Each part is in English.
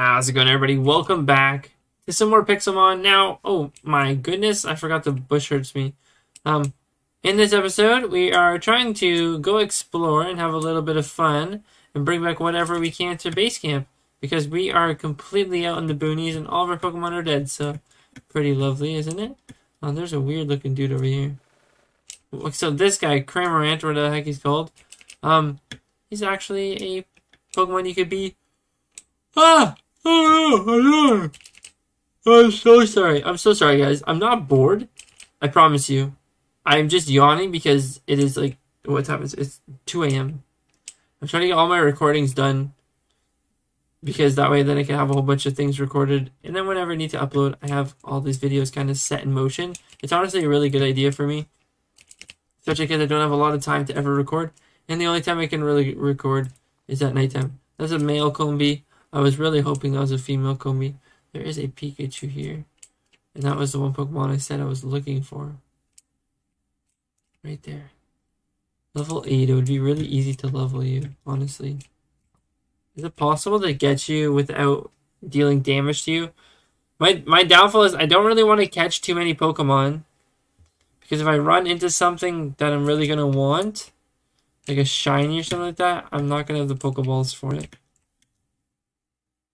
How's it going, everybody? Welcome back to some more Pixelmon. Now, oh my goodness, I forgot the bush hurts me. Um, in this episode, we are trying to go explore and have a little bit of fun and bring back whatever we can to base camp because we are completely out in the boonies and all of our Pokemon are dead. So, pretty lovely, isn't it? Oh, there's a weird looking dude over here. So this guy, Cramorant, or the heck he's called, um, he's actually a Pokemon you could be Ah! Oh no! I I'm so sorry. I'm so sorry, guys. I'm not bored. I promise you. I'm just yawning because it is like what time is it? It's 2 a.m. I'm trying to get all my recordings done because that way then I can have a whole bunch of things recorded and then whenever I need to upload I have all these videos kind of set in motion. It's honestly a really good idea for me. Especially because I don't have a lot of time to ever record and the only time I can really record is at nighttime. That's a male Combee. I was really hoping that was a female Combee. There is a Pikachu here. And that was the one Pokemon I said I was looking for. Right there. Level 8, it would be really easy to level you, honestly. Is it possible to get you without dealing damage to you? My, my downfall is I don't really want to catch too many Pokemon. Because if I run into something that I'm really going to want, like a shiny or something like that, I'm not going to have the Pokeballs for it.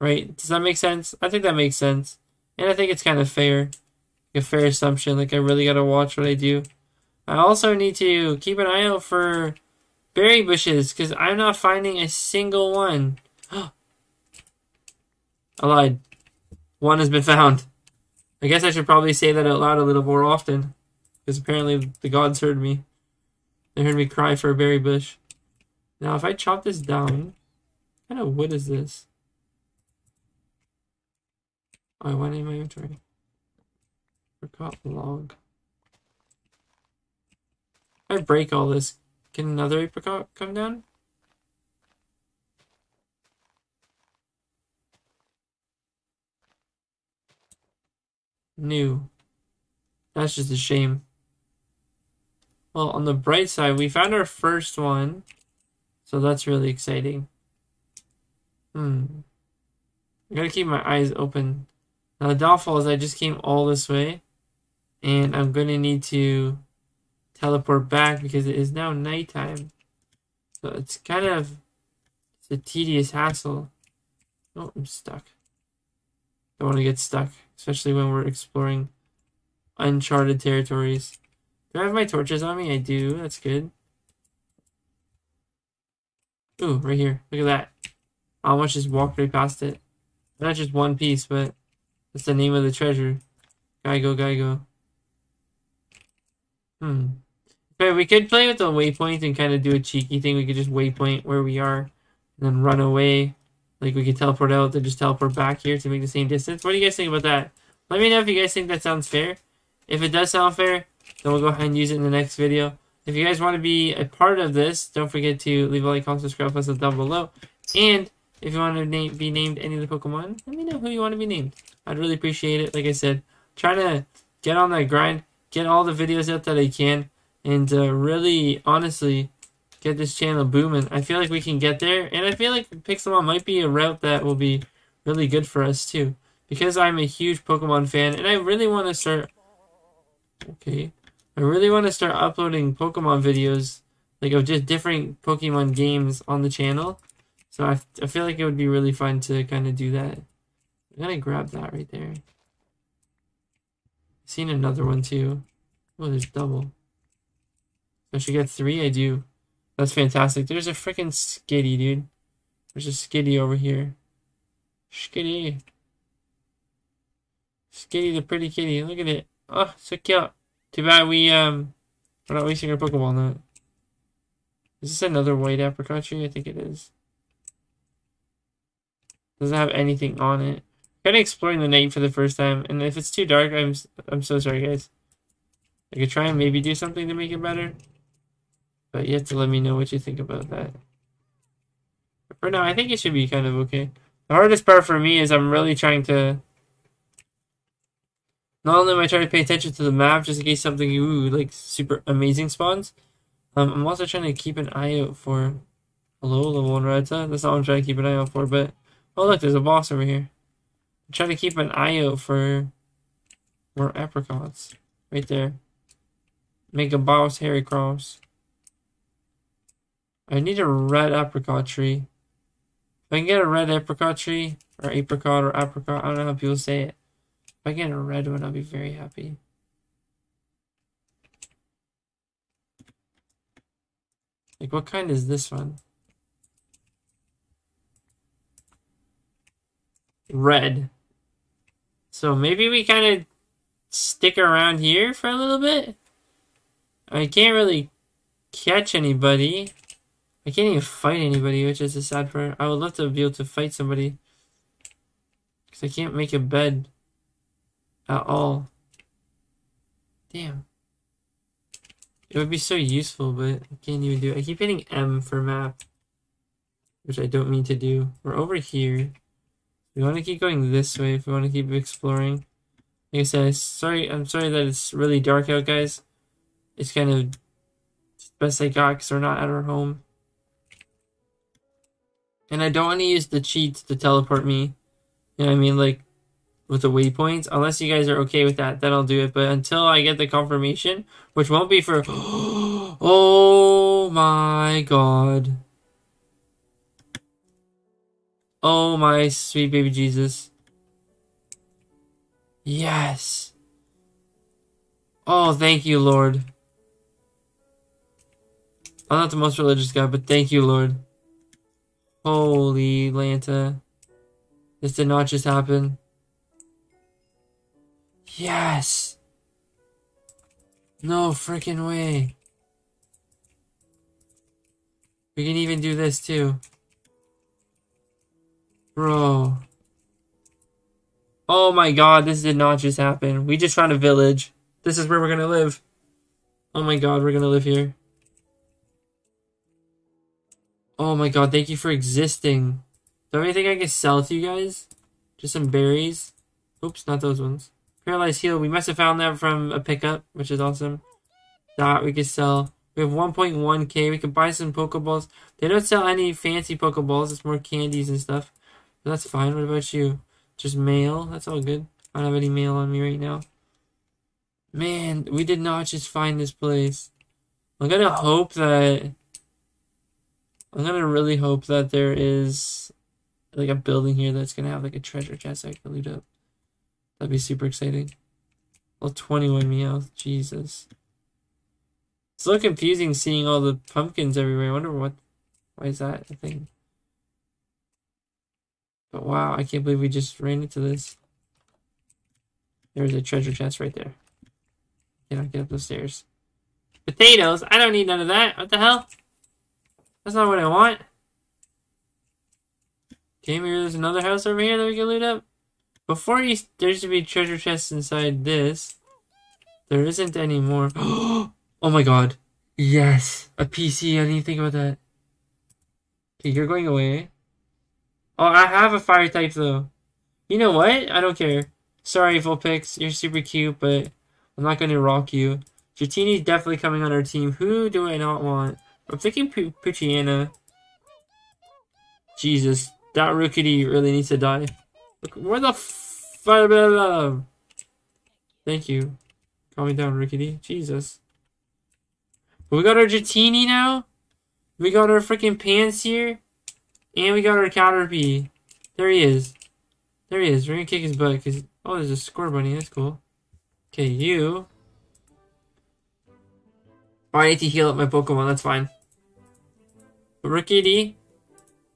Right? Does that make sense? I think that makes sense. And I think it's kind of fair. a fair assumption. Like, I really gotta watch what I do. I also need to keep an eye out for berry bushes, because I'm not finding a single one. I lied. One has been found. I guess I should probably say that out loud a little more often. Because apparently the gods heard me. They heard me cry for a berry bush. Now, if I chop this down, what kind of wood is this? I went in my inventory. Forgot log. I break all this, can another apricot come down? New. That's just a shame. Well, on the bright side, we found our first one. So that's really exciting. Hmm. I gotta keep my eyes open now the downfall is I just came all this way and I'm going to need to teleport back because it is now nighttime. So it's kind of it's a tedious hassle. Oh, I'm stuck. Don't want to get stuck, especially when we're exploring uncharted territories. Do I have my torches on me? I do. That's good. Ooh, right here. Look at that. I almost just walked right past it. Not just one piece, but that's the name of the treasure. Geigo, Geigo. Hmm. But we could play with the waypoint and kind of do a cheeky thing. We could just waypoint where we are and then run away. Like we could teleport out and just teleport back here to make the same distance. What do you guys think about that? Let me know if you guys think that sounds fair. If it does sound fair, then we'll go ahead and use it in the next video. If you guys want to be a part of this, don't forget to leave a like, comment, subscribe, plus a down below. And if you want to name, be named any of the Pokemon, let me know who you want to be named. I'd really appreciate it. Like I said, trying to get on that grind, get all the videos out that I can, and uh, really, honestly, get this channel booming. I feel like we can get there, and I feel like Pixelmon might be a route that will be really good for us too. Because I'm a huge Pokemon fan, and I really want to start. Okay, I really want to start uploading Pokemon videos, like of just different Pokemon games on the channel. So I, I feel like it would be really fun to kind of do that. I'm gonna grab that right there. Seen another one too. Oh, there's double. I should get three? I do. That's fantastic. There's a freaking skitty, dude. There's a skitty over here. Skitty. Skitty the pretty kitty. Look at it. Oh, so cute. Too bad we, um, we're not wasting our Pokeball that. Is this another white apricot tree? I think it is. Doesn't have anything on it. Kind of exploring the night for the first time, and if it's too dark, I'm I'm so sorry, guys. I could try and maybe do something to make it better, but you have to let me know what you think about that. For now, I think it should be kind of okay. The hardest part for me is I'm really trying to. Not only am I trying to pay attention to the map just in case something ooh, like super amazing spawns, um, I'm also trying to keep an eye out for hello level one Rattata. That's all I'm trying to keep an eye out for, but Oh, look, there's a boss over here. Try to keep an eye out for more apricots. Right there. Make a boss, Harry Cross. I need a red apricot tree. If I can get a red apricot tree, or apricot, or apricot, I don't know how people say it. If I get a red one, I'll be very happy. Like, what kind is this one? Red. So maybe we kind of stick around here for a little bit? I can't really catch anybody. I can't even fight anybody, which is a sad part. I would love to be able to fight somebody. Because I can't make a bed at all. Damn. It would be so useful, but I can't even do it. I keep hitting M for map. Which I don't mean to do. We're over here. We want to keep going this way if we want to keep exploring. Like I said, sorry, I'm sorry that it's really dark out, guys. It's kind of best I got because we're not at our home. And I don't want to use the cheats to teleport me. You know what I mean? Like, with the waypoints. Unless you guys are okay with that, then I'll do it. But until I get the confirmation, which won't be for... oh my god. Oh my sweet baby Jesus. Yes. Oh, thank you, Lord. I'm not the most religious guy, but thank you, Lord. Holy Lanta. This did not just happen. Yes! No freaking way. We can even do this too. Bro. Oh my god, this did not just happen. We just found a village. This is where we're gonna live. Oh my god, we're gonna live here. Oh my god, thank you for existing. Do I have anything I can sell to you guys? Just some berries? Oops, not those ones. Paralyzed heal. We must have found that from a pickup, which is awesome. That we could sell. We have 1.1k. We could buy some Pokeballs. They don't sell any fancy Pokeballs. It's more candies and stuff. That's fine. What about you? Just mail? That's all good. I don't have any mail on me right now. Man, we did not just find this place. I'm gonna hope that I'm gonna really hope that there is like a building here that's gonna have like a treasure chest I can loot up. That'd be super exciting. Well, 21 Meowth, Jesus. It's a little confusing seeing all the pumpkins everywhere. I wonder what, why is that a thing? But wow, I can't believe we just ran into this. There's a treasure chest right there. Cannot get up the stairs. Potatoes? I don't need none of that. What the hell? That's not what I want. Okay, maybe there's another house over here that we can loot up. Before you, there to be treasure chests inside this. There isn't any more. oh my god. Yes. A PC. I didn't think about that. Okay, you're going away. Oh, I have a fire type though. You know what? I don't care. Sorry, Vulpix. You're super cute, but I'm not to rock you. Dratini's definitely coming on our team. Who do I not want? I'm thinking P Poochyena. Jesus, that Rookidee really needs to die. Look, where the f- Thank you. Calm me down, Rookidee. Jesus. We got our Dratini now. We got our freaking Pansear. And we got our Caterpie. There he is. There he is. We're gonna kick his butt. Cause, oh, there's a Scorbunny, That's cool. Okay, you. Oh, I need to heal up my Pokemon. That's fine. Rookidee,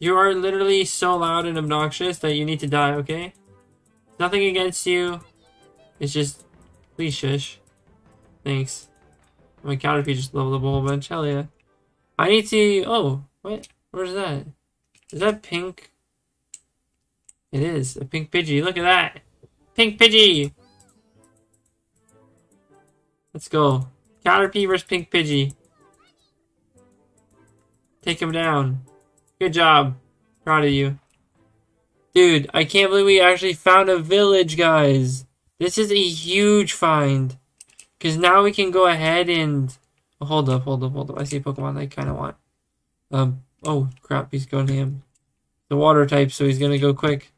you are literally so loud and obnoxious that you need to die, okay? Nothing against you. It's just, please shush. Thanks. My Caterpie just leveled up a whole bunch. Hell yeah. I need to, oh, what? Where's that? Is that pink? It is, a pink Pidgey. Look at that. Pink Pidgey! Let's go. Caterpie versus Pink Pidgey. Take him down. Good job. Proud of you. Dude, I can't believe we actually found a village, guys. This is a huge find. Because now we can go ahead and... Hold up, hold up, hold up. I see Pokemon I kind of want. Um, oh, crap, he's going him. the water type, so he's gonna go quick.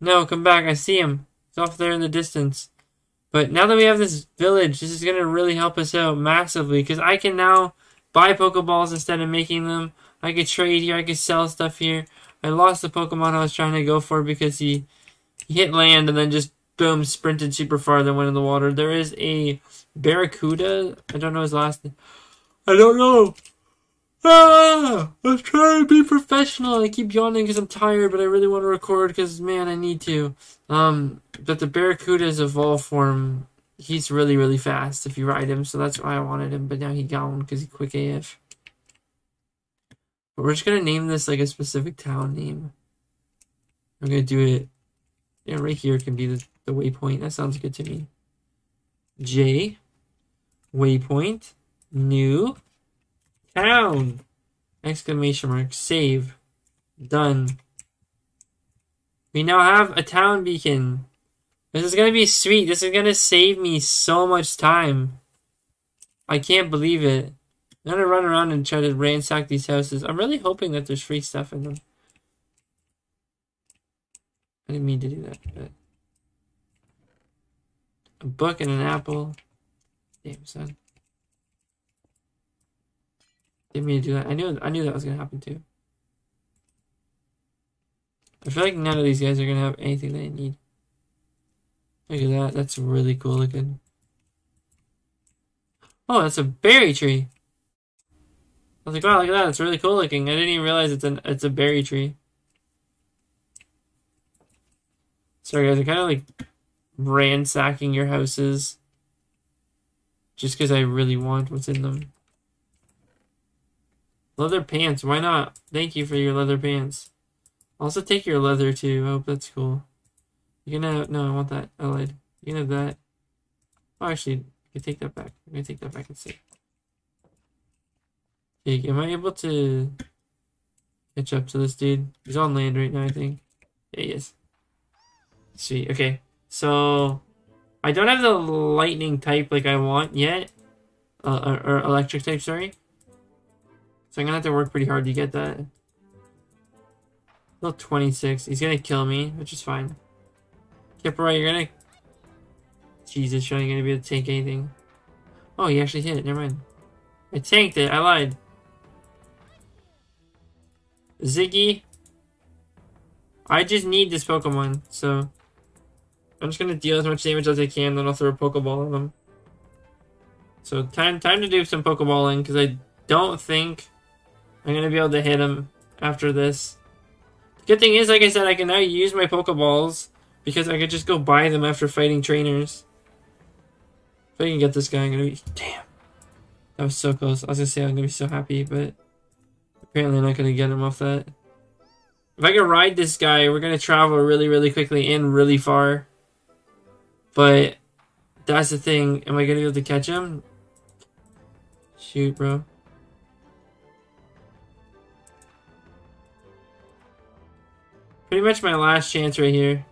No, come back. I see him. He's off there in the distance. But now that we have this village, this is gonna really help us out massively because I can now buy Pokeballs instead of making them. I could trade here. I could sell stuff here. I lost the Pokemon I was trying to go for because he, he hit land and then just boom sprinted super far then went in the water. There is a Barracuda. I don't know his last name. I don't know. Ah, I'm trying to be professional. I keep yawning because I'm tired, but I really want to record because man, I need to. Um, but the Barracuda's evolve form. He's really, really fast if you ride him, so that's why I wanted him. But now he gone because he quick AF. But we're just gonna name this like a specific town name. I'm gonna do it. Yeah, right here can be the, the waypoint. That sounds good to me. J, waypoint, new, town, exclamation mark, save, done. We now have a town beacon. This is gonna be sweet. This is gonna save me so much time. I can't believe it. I'm gonna run around and try to ransack these houses. I'm really hoping that there's free stuff in them. I didn't mean to do that, but a book and an apple. Damn son. Didn't mean to do that. I knew I knew that was gonna happen too. I feel like none of these guys are gonna have anything they need. Look at that. That's really cool looking. Oh, that's a berry tree. I was like, wow, look at that. It's really cool looking. I didn't even realize it's an it's a berry tree. Sorry guys, I'm kind of like ransacking your houses just because I really want what's in them. Leather pants, why not? Thank you for your leather pants. Also take your leather too. I hope that's cool. You can have no, I want that. I lied. You can have that. Oh actually, you can take that back. I'm gonna take that back and see. Okay, am I able to catch up to this dude? He's on land right now, I think. Yeah, he is. Sweet. Okay. So I don't have the lightning type like I want yet. Uh, or, or electric type, sorry. So I'm gonna have to work pretty hard to get that. Level 26. He's gonna kill me, which is fine. Kipper, right, you're gonna... Jesus, you're not gonna be able to take anything. Oh, he actually hit it. Never mind. I tanked it. I lied. Ziggy. I just need this Pokemon, so... I'm just gonna deal as much damage as I can, then I'll throw a Pokeball at him. So time time to do some Pokeballing, because I don't think I'm gonna be able to hit him after this. Good thing is, like I said, I can now use my Pokeballs, because I could just go buy them after fighting trainers. If I can get this guy, I'm gonna be... Damn. That was so close. I was gonna say I'm gonna be so happy, but... Apparently I'm not gonna get him off that. If I can ride this guy, we're gonna travel really, really quickly and really far. But that's the thing. Am I gonna be able to catch him? Shoot, bro. Pretty much my last chance right here.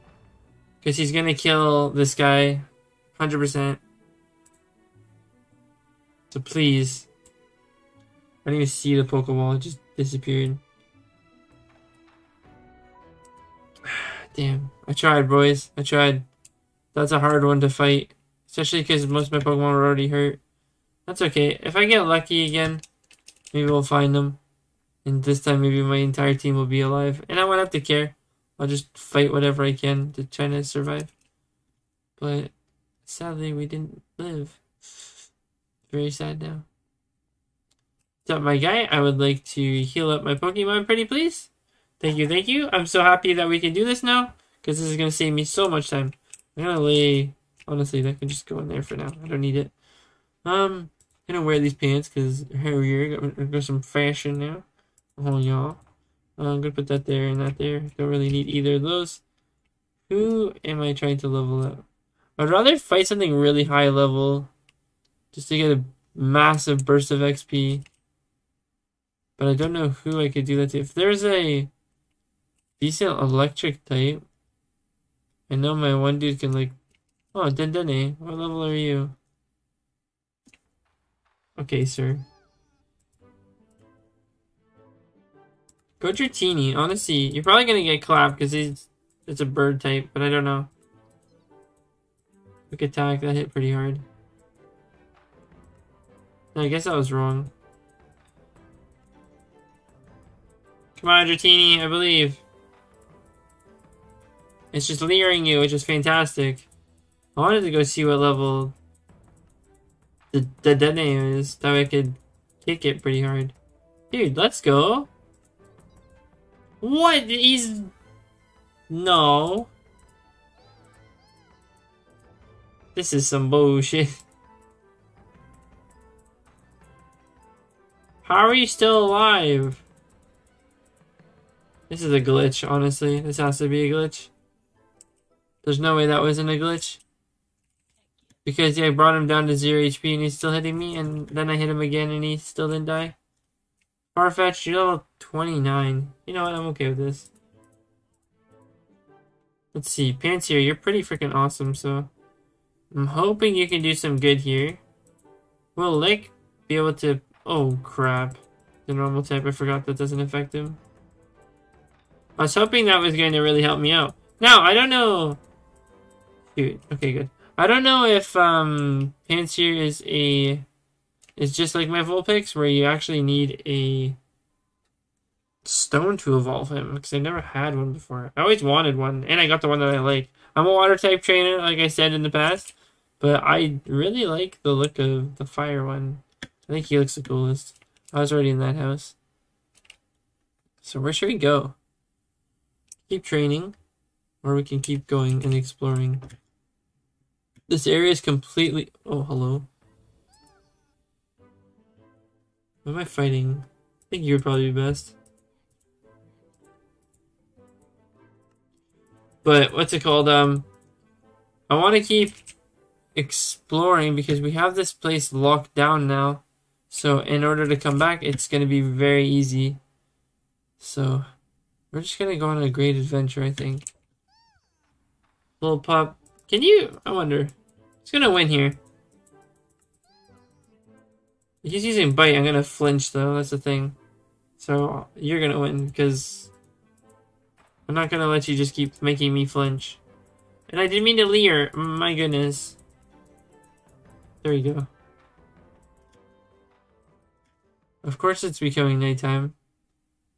Because he's gonna kill this guy. 100%. So please. I didn't even see the Pokeball. It just disappeared. Damn. I tried, boys. I tried. That's a hard one to fight. Especially because most of my Pokemon are already hurt. That's okay. If I get lucky again, maybe we'll find them. And this time maybe my entire team will be alive. And I won't have to care. I'll just fight whatever I can to try to survive. But sadly we didn't live. Very sad now. So my guy, I would like to heal up my Pokemon pretty please. Thank you, thank you. I'm so happy that we can do this now. Because this is going to save me so much time. I'm gonna lay. Honestly, that can just go in there for now. I don't need it. Um, I'm gonna wear these pants because hairier. Got, got some fashion now. Oh y'all. I'm gonna put that there and that there. Don't really need either of those. Who am I trying to level up? I'd rather fight something really high level, just to get a massive burst of XP. But I don't know who I could do that to. If there's a decent electric type, I know my one dude can like... Oh, Dendene, what level are you? Okay, sir. Go Dratini. Honestly, you're probably gonna get clapped because he's it's a bird type, but I don't know. Quick attack, that hit pretty hard. I guess I was wrong. Come on, Dratini, I believe. It's just leering you, which is fantastic. I wanted to go see what level the, the dead name is. That way I could kick it pretty hard. Dude, let's go. What? He's... No. This is some bullshit. How are you still alive? This is a glitch, honestly. This has to be a glitch. There's no way that wasn't a glitch. Because yeah, I brought him down to 0 HP and he's still hitting me, and then I hit him again and he still didn't die. Farfetch, you're level 29. You know what, I'm okay with this. Let's see, Pansear, you're pretty freaking awesome, so... I'm hoping you can do some good here. Will Lick be able to... Oh, crap. The normal type, I forgot that doesn't affect him. I was hoping that was going to really help me out. Now, I don't know... Shoot, okay, good. I don't know if um, Pansear is a is just like my Vulpix, where you actually need a stone to evolve him, because I never had one before. I always wanted one, and I got the one that I like. I'm a water type trainer, like I said in the past, but I really like the look of the fire one. I think he looks the coolest. I was already in that house. So where should we go? Keep training, or we can keep going and exploring. This area is completely... Oh, hello. What am I fighting? I think you would probably be best. But, what's it called? Um, I want to keep exploring because we have this place locked down now. So, in order to come back, it's going to be very easy. So, we're just going to go on a great adventure, I think. Little pup. Can you... I wonder... He's gonna win here. He's using bite, I'm gonna flinch though, that's the thing. So, you're gonna win, because... I'm not gonna let you just keep making me flinch. And I didn't mean to leer, my goodness. There you go. Of course it's becoming nighttime.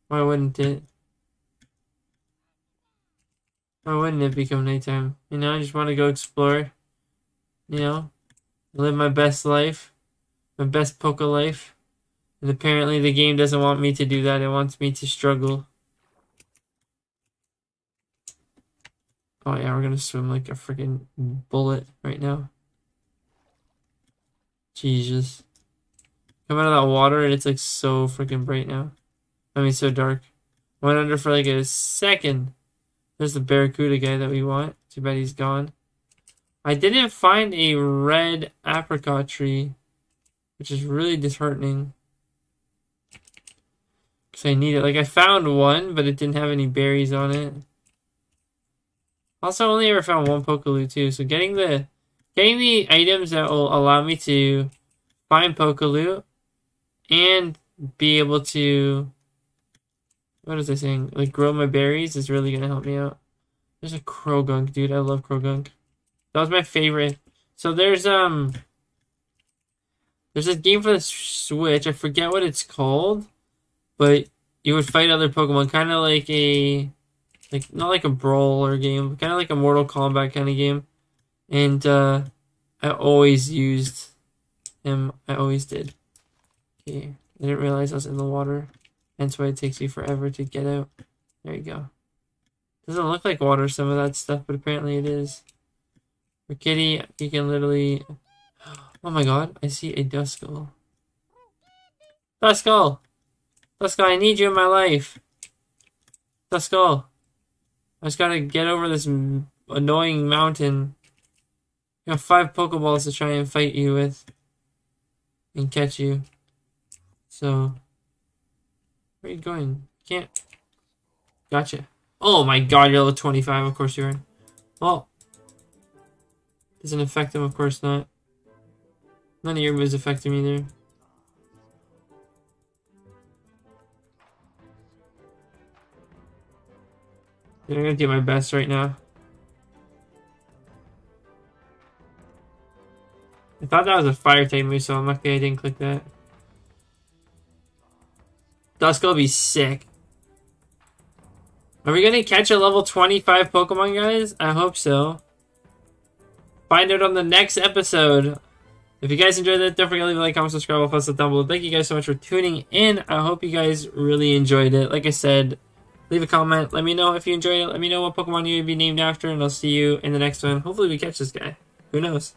Why wouldn't it? Why wouldn't it become nighttime? You know, I just want to go explore you know, live my best life, my best poker life. And apparently the game doesn't want me to do that. It wants me to struggle. Oh yeah, we're gonna swim like a freaking bullet right now. Jesus. Come out of that water and it's like so freaking bright now. I mean, so dark. Went under for like a second. There's the Barracuda guy that we want. Too bad he's gone. I didn't find a red apricot tree, which is really disheartening. Because I need it. Like, I found one, but it didn't have any berries on it. Also, only ever found one Pokaloo, too. So getting the getting the items that will allow me to find Pokaloo and be able to... What is I saying? Like, grow my berries is really to help me out. There's a Croagunk, dude. I love Croagunk. That was my favorite. So there's um there's this game for the Switch. I forget what it's called, but you would fight other Pokemon, kind of like a like not like a brawler game, kind of like a Mortal Kombat kind of game. And uh, I always used him. I always did. Okay, I didn't realize I was in the water. Hence why it takes you forever to get out. There you go. Doesn't look like water, some of that stuff, but apparently it is. For Kitty, you can literally... Oh my god, I see a Duskull. Duskull! Duskull, I need you in my life. Duskull. I just gotta get over this annoying mountain. I have five Pokeballs to try and fight you with. And catch you. So... Where are you going? Can't... Gotcha. Oh my god, you're level 25, of course you are. Well, doesn't affect him, of course not. None of your moves affect him either. I'm gonna do my best right now. I thought that was a fire type move, so I'm lucky I didn't click that. That's gonna be sick. Are we gonna catch a level 25 Pokemon, guys? I hope so. Find out on the next episode. If you guys enjoyed that, don't forget to leave a like, comment, subscribe, plus a thumb below. Thank you guys so much for tuning in. I hope you guys really enjoyed it. Like I said, leave a comment. Let me know if you enjoyed it. Let me know what Pokemon you would be named after, and I'll see you in the next one. Hopefully we catch this guy. Who knows?